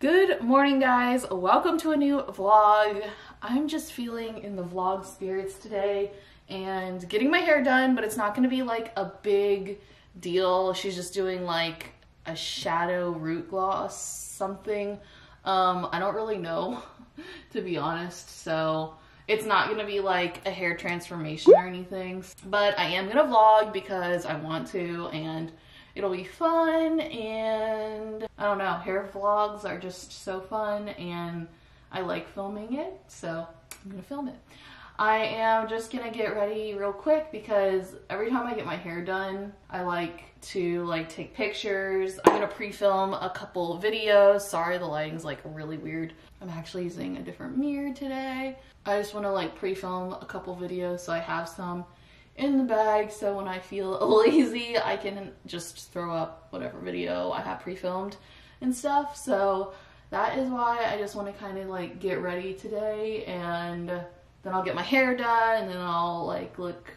Good morning guys, welcome to a new vlog. I'm just feeling in the vlog spirits today and getting my hair done, but it's not gonna be like a big deal. She's just doing like a shadow root gloss something. Um, I don't really know, to be honest, so it's not gonna be like a hair transformation or anything, but I am gonna vlog because I want to and it'll be fun and I don't know, hair vlogs are just so fun and I like filming it, so I'm gonna film it. I am just gonna get ready real quick because every time I get my hair done, I like to like take pictures. I'm gonna pre-film a couple videos. Sorry, the lighting's like really weird. I'm actually using a different mirror today. I just wanna like pre-film a couple videos so I have some in the bag so when I feel lazy, I can just throw up whatever video I have pre-filmed and stuff. So that is why I just want to kind of like get ready today and then I'll get my hair done and then I'll like look,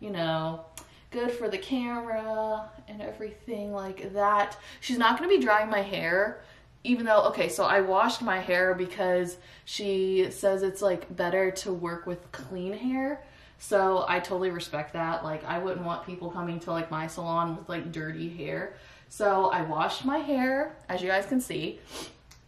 you know, good for the camera and everything like that. She's not going to be drying my hair even though, okay, so I washed my hair because she says it's like better to work with clean hair. So I totally respect that. Like I wouldn't want people coming to like my salon with like dirty hair. So I washed my hair, as you guys can see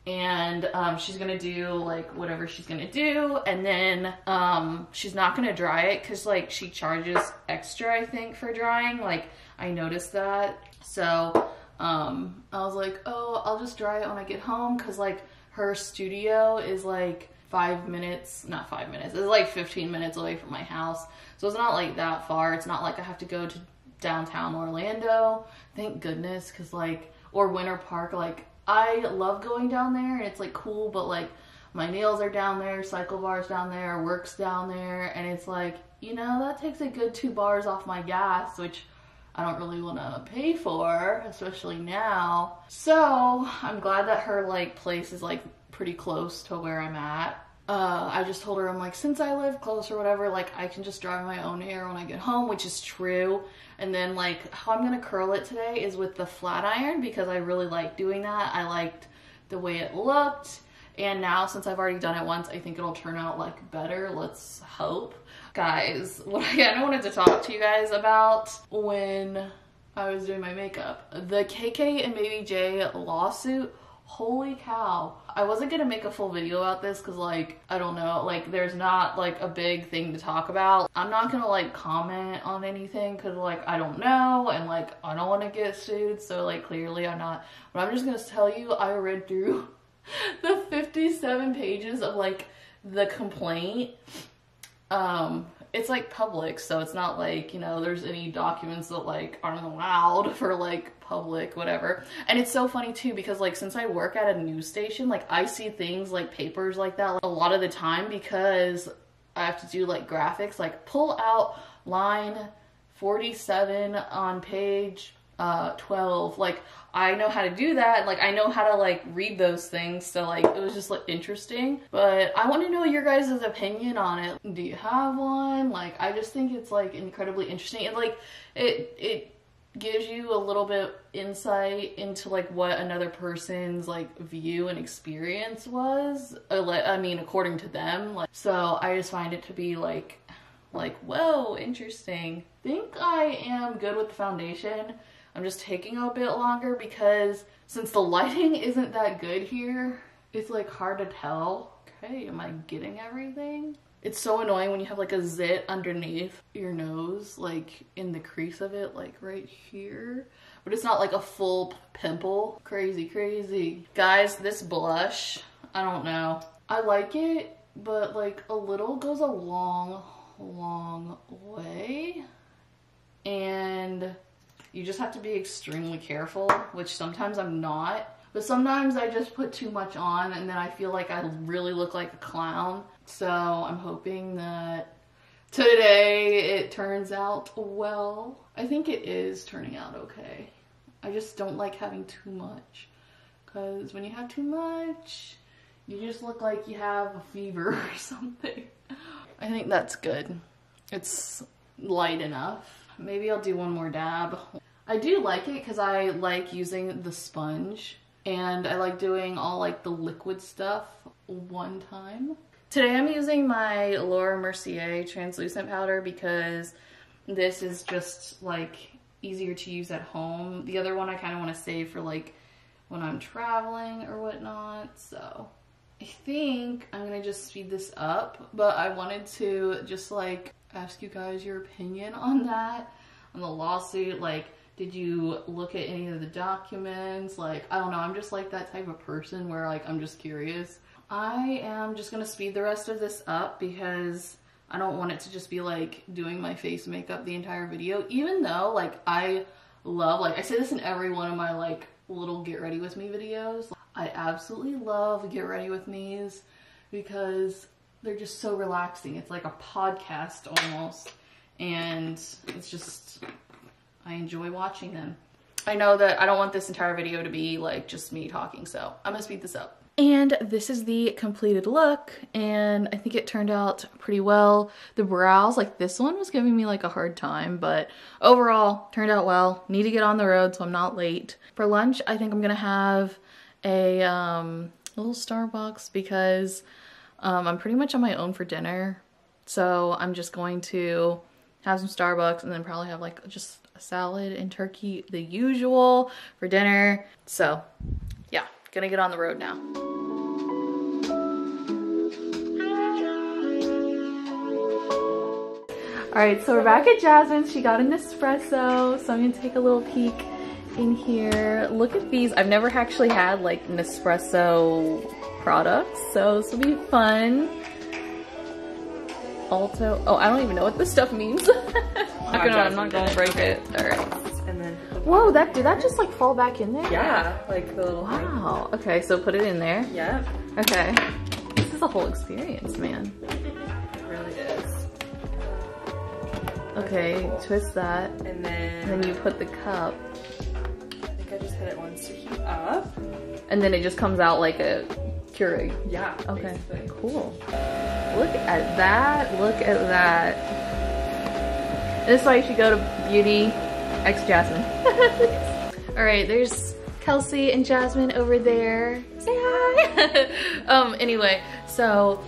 and um, she's gonna do like whatever she's gonna do and then um, she's not gonna dry it because like she charges extra I think for drying like I noticed that so um, I was like oh I'll just dry it when I get home because like her studio is like five minutes not five minutes it's like 15 minutes away from my house. So it's not like that far. It's not like I have to go to downtown Orlando. Thank goodness because like or Winter Park. Like I love going down there and it's like cool, but like my nails are down there, CycleBar's down there, works down there, and it's like, you know, that takes a good two bars off my gas, which I don't really want to pay for, especially now. So I'm glad that her like place is like pretty close to where I'm at. Uh, I just told her, I'm like, since I live close or whatever, like I can just dry my own hair when I get home, which is true. And then like how I'm gonna curl it today is with the flat iron because I really like doing that. I liked the way it looked. And now since I've already done it once, I think it'll turn out like better. Let's hope. Guys, what I kind of wanted to talk to you guys about when I was doing my makeup. The KK and Baby J lawsuit holy cow. I wasn't gonna make a full video about this because like i don't know like there's not like a big thing to talk about. I'm not gonna like comment on anything because like i don't know and like i don't want to get sued so like clearly i'm not. But i'm just gonna tell you i read through the 57 pages of like the complaint. Um it's like public so it's not like you know there's any documents that like aren't allowed for like public whatever. And it's so funny too because like since i work at a news station like i see things like papers like that like, a lot of the time because i have to do like graphics. Like pull out line 47 on page uh 12 like I know how to do that. Like I know how to like read those things. So like it was just like interesting. But I want to know your guys' opinion on it. Do you have one? Like I just think it's like incredibly interesting. And like it it gives you a little bit insight into like what another person's like view and experience was. Uh, I mean according to them. Like so I just find it to be like like whoa interesting. think I am good with the foundation. I'm just taking a bit longer because since the lighting isn't that good here, it's like hard to tell. Okay, am I getting everything? It's so annoying when you have like a zit underneath your nose, like in the crease of it, like right here. But it's not like a full pimple. Crazy, crazy. Guys, this blush, I don't know. I like it, but like a little goes a long, long way. And you just have to be extremely careful, which sometimes I'm not. But sometimes I just put too much on and then I feel like I really look like a clown. So I'm hoping that today it turns out well. I think it is turning out okay. I just don't like having too much. Because when you have too much, you just look like you have a fever or something. I think that's good. It's light enough. Maybe I'll do one more dab. I do like it because I like using the sponge and I like doing all like the liquid stuff one time. Today I'm using my Laura Mercier translucent powder because this is just like easier to use at home. The other one I kind of want to save for like when I'm traveling or whatnot. So I think I'm going to just speed this up, but I wanted to just like ask you guys your opinion on that, on the lawsuit. Like, did you look at any of the documents? Like, I don't know. I'm just like that type of person where like, I'm just curious. I am just to speed the rest of this up because I don't want it to just be like doing my face makeup the entire video, even though like I love, like I say this in every one of my like little get ready with me videos. I absolutely love get ready with me's because they're just so relaxing. It's like a podcast almost and it's just, I enjoy watching them. I know that I don't want this entire video to be like just me talking, so I'm gonna speed this up. And this is the completed look and I think it turned out pretty well. The brows, like this one was giving me like a hard time, but overall turned out well. Need to get on the road so I'm not late. For lunch, I think I'm gonna have a um, little Starbucks because um, I'm pretty much on my own for dinner. So I'm just going to have some Starbucks and then probably have like just a salad and turkey, the usual for dinner. So yeah, gonna get on the road now. All right, so we're back at Jasmine's. She got a Nespresso, so I'm gonna take a little peek in here. Look at these. I've never actually had like Nespresso products, so this will be fun. Alto. Oh, I don't even know what this stuff means. Oh I'm, gonna, I'm not gonna break it. All right. And then. Whoa, that did that just like fall back in there? Yeah, like the little. Wow. Thing. Okay, so put it in there. Yeah. Okay. This is a whole experience, man. It really is. Okay, twist that. And then... And then you put the cup. I think I just had it once to heat up. And then it just comes out like a Keurig. Yeah, Okay, basically. cool. Look at that, look at that. This is why you should go to Beauty X Jasmine. All right, there's Kelsey and Jasmine over there. Say hi. um, anyway, so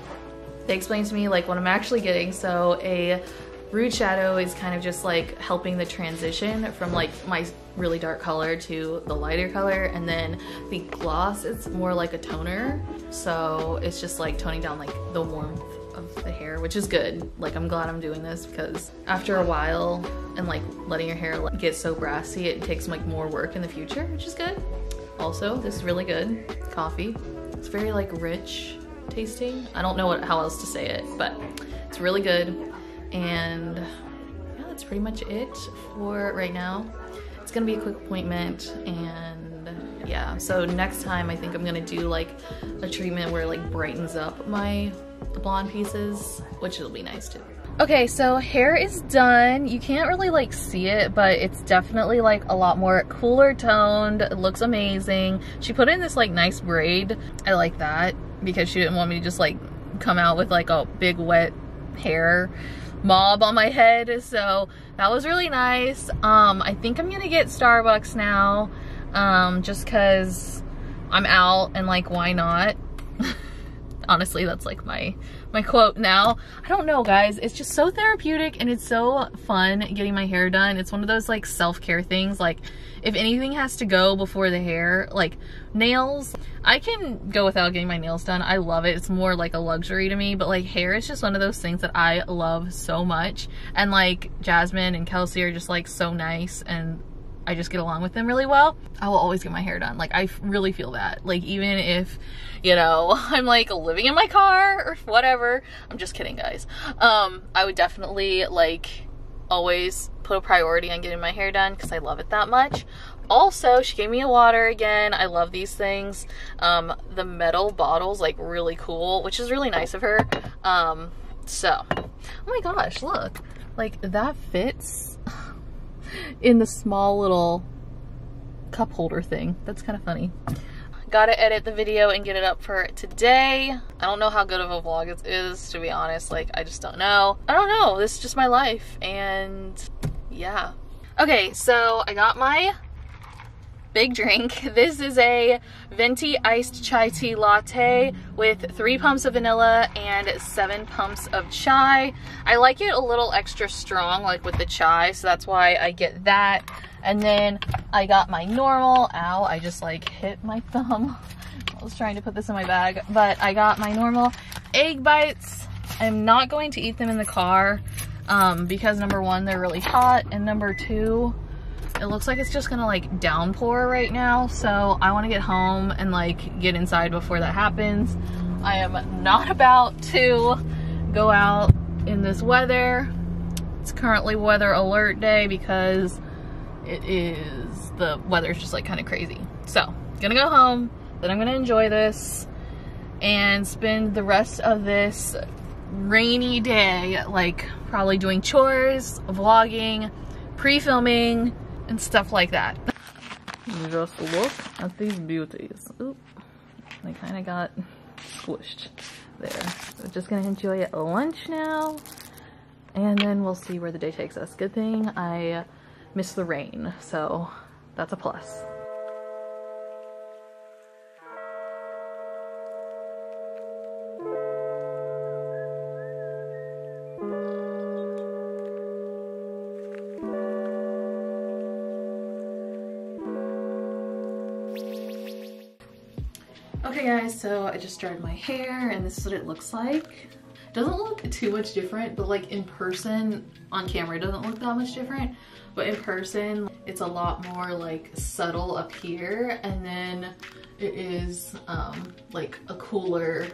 they explained to me like what I'm actually getting. So a Root Shadow is kind of just like helping the transition from like my really dark color to the lighter color and then the gloss it's more like a toner. So it's just like toning down like the warmth of the hair which is good. Like I'm glad I'm doing this because after a while and like letting your hair get so brassy it takes like more work in the future which is good. Also this is really good. Coffee. It's very like rich tasting. I don't know what how else to say it but it's really good. And yeah, that's pretty much it for right now. Gonna be a quick appointment and yeah, so next time I think I'm gonna do like a treatment where it like brightens up my blonde pieces, which it'll be nice too. Okay, so hair is done. You can't really like see it, but it's definitely like a lot more cooler toned. It looks amazing. She put in this like nice braid. I like that because she didn't want me to just like come out with like a big wet hair mob on my head. So that was really nice. Um, I think I'm gonna get Starbucks now, um, just cause I'm out and like, why not? Honestly, that's like my, my quote now. I don't know guys, it's just so therapeutic and it's so fun getting my hair done. It's one of those like self-care things. Like if anything has to go before the hair, like nails, I can go without getting my nails done. I love it. It's more like a luxury to me, but like hair is just one of those things that I love so much. And like Jasmine and Kelsey are just like so nice and I just get along with them really well. I will always get my hair done. Like I really feel that. Like even if, you know, I'm like living in my car or whatever. I'm just kidding guys. Um, I would definitely like always put a priority on getting my hair done because I love it that much. Also, she gave me a water again. I love these things. Um, the metal bottle's like really cool, which is really nice of her. Um, so, oh my gosh, look. Like that fits in the small little cup holder thing. That's kind of funny. Gotta edit the video and get it up for today. I don't know how good of a vlog it is, to be honest. Like, I just don't know. I don't know. This is just my life. And yeah. Okay, so I got my big drink. This is a venti iced chai tea latte with three pumps of vanilla and seven pumps of chai. I like it a little extra strong like with the chai so that's why I get that. And then I got my normal, ow, I just like hit my thumb. I was trying to put this in my bag, but I got my normal egg bites. I'm not going to eat them in the car um, because number one, they're really hot and number two, it looks like it's just gonna like downpour right now. So I wanna get home and like get inside before that happens. I am not about to go out in this weather. It's currently weather alert day because it is, the weather's just like kind of crazy. So gonna go home, then I'm gonna enjoy this and spend the rest of this rainy day like probably doing chores, vlogging, pre-filming, and stuff like that. Just look at these beauties. Oop, they kind of got squished there. So just gonna enjoy lunch now, and then we'll see where the day takes us. Good thing I missed the rain, so that's a plus. So I just dried my hair and this is what it looks like. Doesn't look too much different, but like in person, on camera, it doesn't look that much different. But in person, it's a lot more like subtle up here and then it is um, like a cooler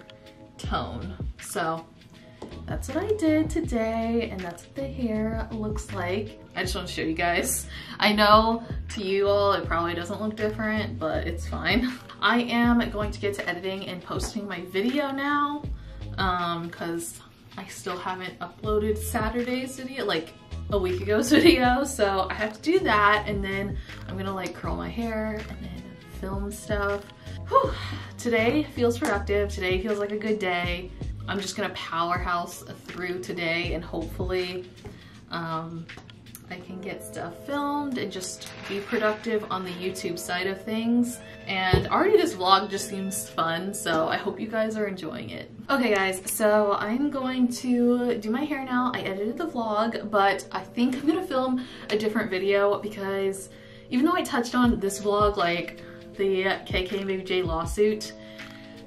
tone. So that's what I did today and that's what the hair looks like. I just want to show you guys. I know to you all it probably doesn't look different, but it's fine. I am going to get to editing and posting my video now because um, I still haven't uploaded Saturday's video, like a week ago's video. So I have to do that and then I'm gonna like curl my hair and then film stuff. Whew. Today feels productive. Today feels like a good day. I'm just gonna powerhouse through today and hopefully um, I can get stuff filmed and just be productive on the YouTube side of things. And already this vlog just seems fun, so I hope you guys are enjoying it. Okay guys, so I'm going to do my hair now. I edited the vlog, but I think I'm gonna film a different video because even though I touched on this vlog, like the KK and Baby J lawsuit,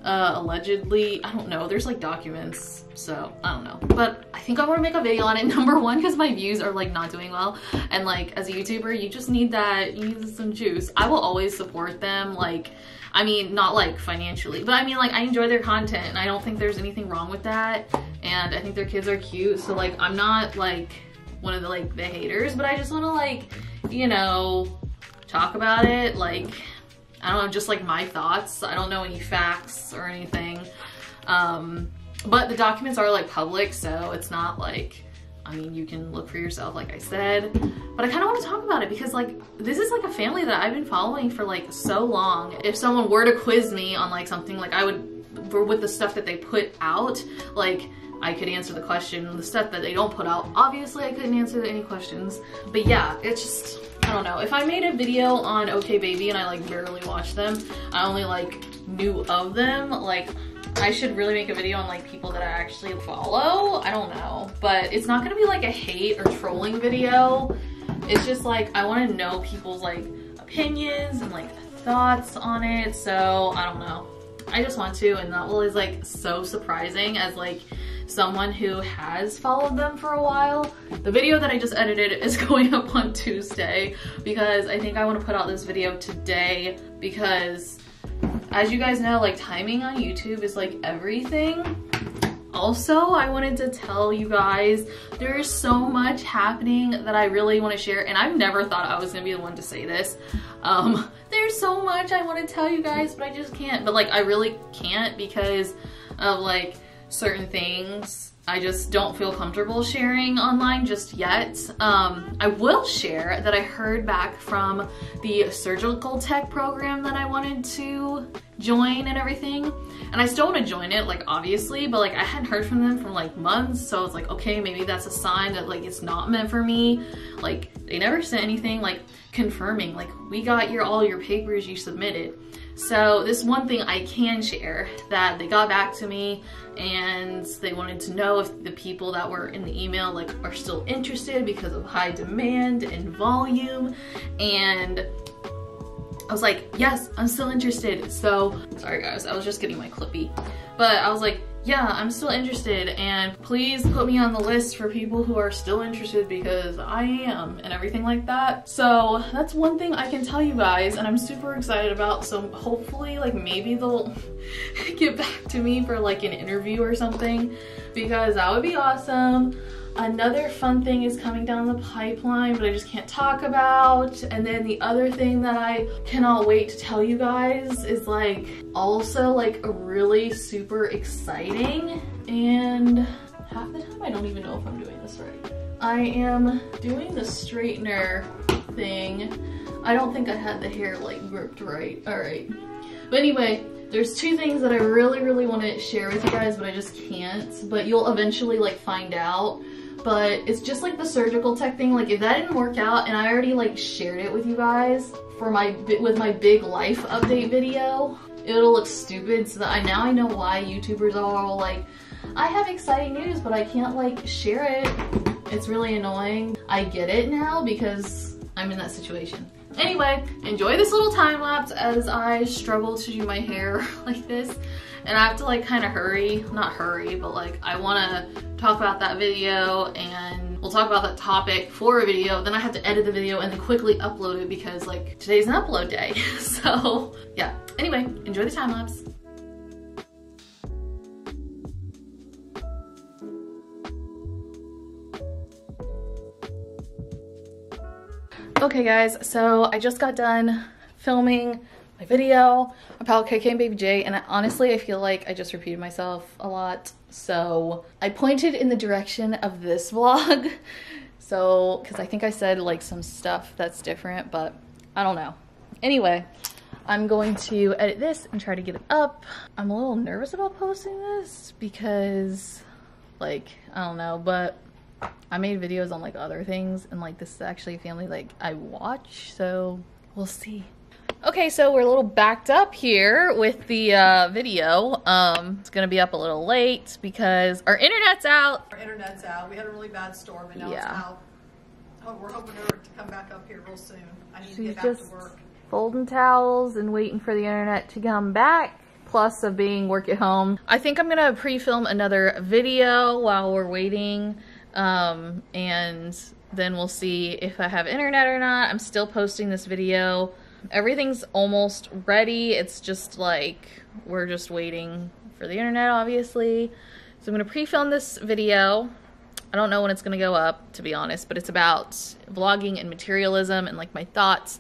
uh, allegedly, I don't know, there's like documents, so I don't know. But I think I want to make a video on it, number one, because my views are like not doing well. And like as a YouTuber, you just need that, you need some juice. I will always support them, like, I mean, not like financially, but I mean like I enjoy their content and I don't think there's anything wrong with that. And I think their kids are cute, so like I'm not like one of the like the haters, but I just want to like, you know, talk about it, like I don't know, just like my thoughts. I don't know any facts or anything. Um, but the documents are like public, so it's not like, I mean, you can look for yourself, like I said. But I kind of want to talk about it because like, this is like a family that I've been following for like so long. If someone were to quiz me on like something, like I would, with the stuff that they put out, like I could answer the question. The stuff that they don't put out, obviously I couldn't answer any questions. But yeah, it's just, I don't know. If I made a video on OK Baby and I like barely watched them, I only like knew of them, like I should really make a video on like people that I actually follow. I don't know, but it's not gonna be like a hate or trolling video. It's just like, I wanna know people's like opinions and like thoughts on it. So I don't know. I just want to and that was like so surprising as like someone who has followed them for a while. The video that I just edited is going up on Tuesday because I think I want to put out this video today because as you guys know, like timing on YouTube is like everything. Also, I wanted to tell you guys there is so much happening that I really want to share and I've never thought I was going to be the one to say this. Um, there's so much I want to tell you guys, but I just can't. But like, I really can't because of like certain things I just don't feel comfortable sharing online just yet. Um, I will share that I heard back from the surgical tech program that I wanted to join and everything. And I still want to join it, like obviously, but like I hadn't heard from them for like months. So I was like, okay, maybe that's a sign that like it's not meant for me. Like they never sent anything like confirming, like we got your all your papers you submitted. So this one thing I can share that they got back to me and they wanted to know if the people that were in the email like are still interested because of high demand and volume and I was like, yes, I'm still interested. So, sorry guys, I was just getting my clippy. But I was like, yeah, I'm still interested and please put me on the list for people who are still interested because I am and everything like that. So that's one thing I can tell you guys and I'm super excited about. So hopefully like maybe they'll get back to me for like an interview or something because that would be awesome. Another fun thing is coming down the pipeline, but I just can't talk about. And then the other thing that I cannot wait to tell you guys is like also like a really super exciting and half the time I don't even know if I'm doing this right. I am doing the straightener thing. I don't think I had the hair like gripped right. All right. But anyway, there's two things that I really, really want to share with you guys, but I just can't. But you'll eventually like find out but it's just like the surgical tech thing. Like if that didn't work out and I already like shared it with you guys for my, with my big life update video, it'll look stupid. So that I now I know why YouTubers are all like, I have exciting news, but I can't like share it. It's really annoying. I get it now because I'm in that situation. Anyway, enjoy this little time lapse as I struggle to do my hair like this and I have to like kind of hurry, not hurry, but like I want to talk about that video and we'll talk about that topic for a video. Then I have to edit the video and then quickly upload it because like today's an upload day. so yeah, anyway, enjoy the time lapse. Okay guys, so I just got done filming my video about KK and Baby J and I, honestly I feel like I just repeated myself a lot. So I pointed in the direction of this vlog. So because I think I said like some stuff that's different but I don't know. Anyway I'm going to edit this and try to get it up. I'm a little nervous about posting this because like I don't know but I made videos on like other things and like this is actually a family like I watch so we'll see Okay, so we're a little backed up here with the uh, video. Um, it's gonna be up a little late because our internet's out. Our internet's out. We had a really bad storm and now Yeah. it's out. Oh, we're hoping to come back up here real soon. I need to get back just to work. folding towels and waiting for the internet to come back. Plus of being work at home. I think I'm gonna pre-film another video while we're waiting. Um, and then we'll see if I have internet or not. I'm still posting this video. Everything's almost ready. It's just like, we're just waiting for the internet, obviously. So I'm gonna pre-film this video. I don't know when it's gonna go up, to be honest, but it's about vlogging and materialism and like my thoughts.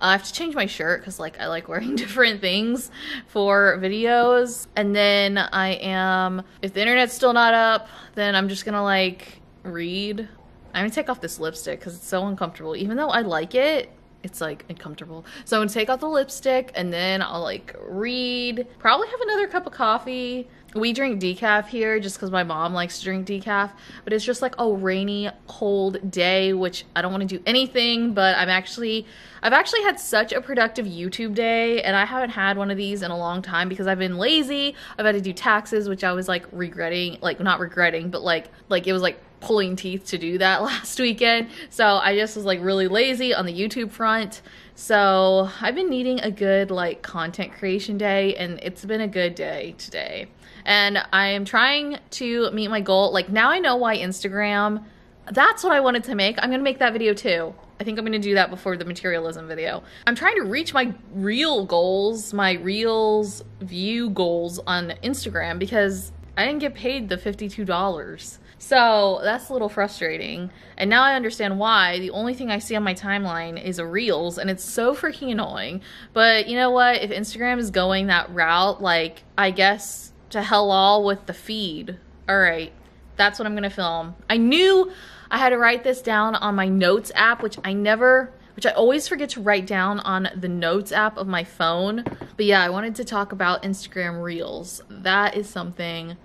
Uh, I have to change my shirt because like I like wearing different things for videos. And then I am, if the internet's still not up, then I'm just gonna like read. I'm gonna take off this lipstick because it's so uncomfortable. Even though I like it, it's like uncomfortable. So I'm gonna take out the lipstick and then I'll like read, probably have another cup of coffee. We drink decaf here just because my mom likes to drink decaf, but it's just like a rainy, cold day, which I don't want to do anything, but I'm actually, I've actually had such a productive YouTube day and I haven't had one of these in a long time because I've been lazy. I've had to do taxes, which I was like regretting, like not regretting, but like, like it was like pulling teeth to do that last weekend. So I just was like really lazy on the YouTube front. So I've been needing a good like content creation day and it's been a good day today. And I am trying to meet my goal. Like now I know why Instagram, that's what I wanted to make. I'm gonna make that video too. I think I'm gonna do that before the materialism video. I'm trying to reach my real goals, my reels view goals on Instagram because I didn't get paid the $52. So that's a little frustrating. And now I understand why. The only thing I see on my timeline is a Reels, and it's so freaking annoying. But you know what? If Instagram is going that route, like, I guess to hell all with the feed. All right. That's what I'm gonna film. I knew I had to write this down on my notes app, which I never, which I always forget to write down on the notes app of my phone. But yeah, I wanted to talk about Instagram Reels. That is something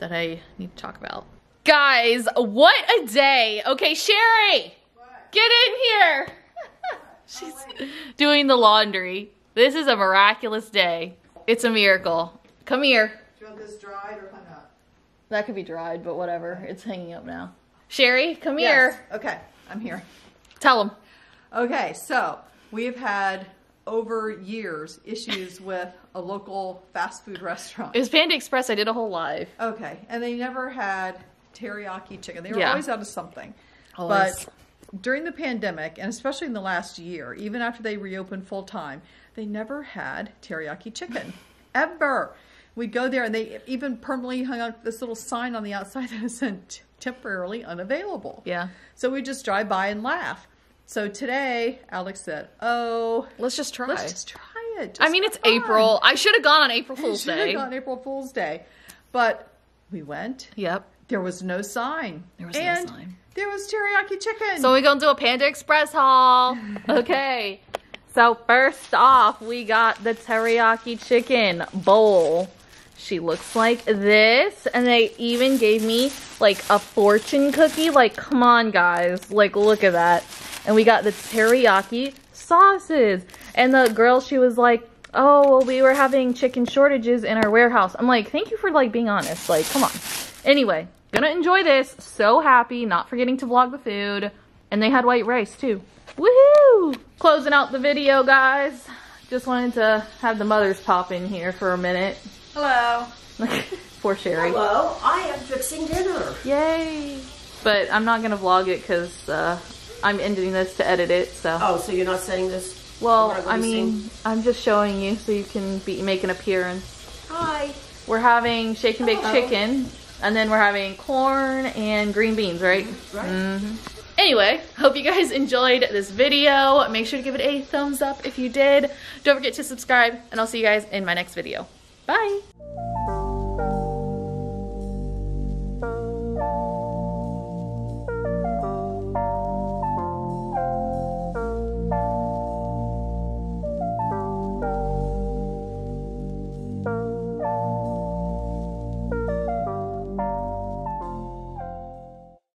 that I need to talk about. Guys, what a day. Okay, Sherry, get in here. She's doing the laundry. This is a miraculous day. It's a miracle. Come here. Do you want this dried or hung up? That could be dried, but whatever. It's hanging up now. Sherry, come here. Yes. Okay, I'm here. Tell them. Okay, so we've had over years issues with a local fast food restaurant. It was Panda Express. I did a whole live. Okay, and they never had teriyaki chicken. They were Yeah. always out of something. Always. But during the pandemic, and especially in the last year, even after they reopened full time, they never had teriyaki chicken. Ever. We'd go there and they even permanently hung out this little sign on the outside that said temporarily unavailable. Yeah. So we just drive by and laugh. So today, Alex said, Oh, Let's just try. let's just try it. I mean, it's fun." April. I should have gone on April Fool's Should have Day. gone April Fool's Day. But we went. Yep. There was no sign. There was no sign. There was teriyaki chicken. So we're going to do a Panda Express haul. Okay. So first off, we got the teriyaki chicken bowl. She looks like this. And they even gave me like a fortune cookie. Like, come on, guys. Like, look at that. And we got the teriyaki sauces. And the girl, she was like, oh, well, we were having chicken shortages in our warehouse. I'm like, thank you for like being honest. Like, come on. Anyway, gonna enjoy this. So happy. Not forgetting to vlog the food. And they had white rice too. Woohoo! Closing out the video, guys. Just wanted to have the mothers pop in here for a minute. Hello. Poor Sherry. Hello, I am fixing dinner. Yay! But I'm not gonna vlog it because uh, I'm ending this to edit it. So, Oh, so you're not saying this? well, I mean? I'm just showing you so you can be make an appearance. Hi. We're having shake and bake Hello. chicken, and then we're having corn and green beans, right? Right. hmm Anyway, hope you guys enjoyed this video. Make sure to give it a thumbs up if you did. Don't forget to subscribe, and I'll see you guys in my next video. Bye!